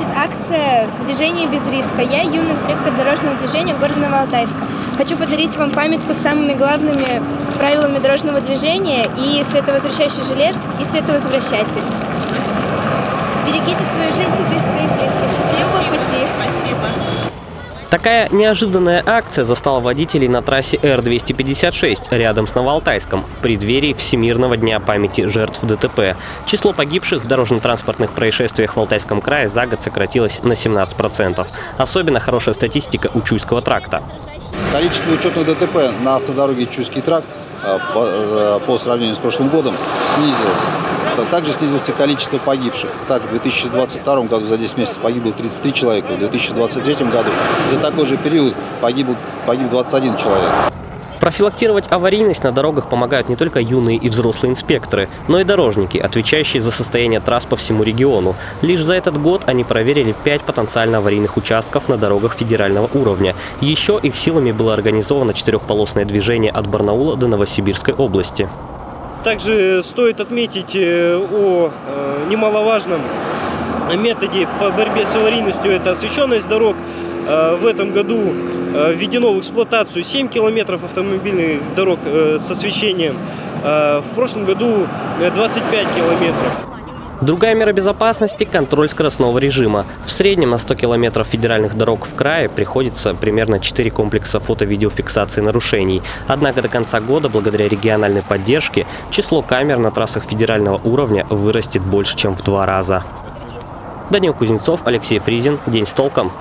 проходит акция «Движение без риска». Я юный инспектор дорожного движения города Новоалтайска. Хочу подарить вам памятку с самыми главными правилами дорожного движения и световозвращающий жилет, и световозвращатель. Такая неожиданная акция застала водителей на трассе Р-256 рядом с Новоалтайском в преддверии Всемирного дня памяти жертв ДТП. Число погибших в дорожно-транспортных происшествиях в Алтайском крае за год сократилось на 17%. Особенно хорошая статистика у Чуйского тракта. Количество учетных ДТП на автодороге Чуйский тракт по, э, по сравнению с прошлым годом снизилось. Также снизилось количество погибших. Так, в 2022 году за 10 месяцев погибло 33 человека, в 2023 году за такой же период погибл, погиб 21 человек. Профилактировать аварийность на дорогах помогают не только юные и взрослые инспекторы, но и дорожники, отвечающие за состояние трасс по всему региону. Лишь за этот год они проверили 5 потенциально аварийных участков на дорогах федерального уровня. Еще их силами было организовано четырехполосное движение от Барнаула до Новосибирской области. Также стоит отметить э, о э, немаловажном методе по борьбе с аварийностью – это освещенность дорог. Э, В этом году введено в эксплуатацию 7 километров автомобильных дорог с освещением. В прошлом году 25 километров. Другая мера безопасности – контроль скоростного режима. В среднем на 100 километров федеральных дорог в крае приходится примерно 4 комплекса фото-видеофиксации нарушений. Однако до конца года, благодаря региональной поддержке, число камер на трассах федерального уровня вырастет больше, чем в два раза. Данил Кузнецов, Алексей Фризин. День с толком.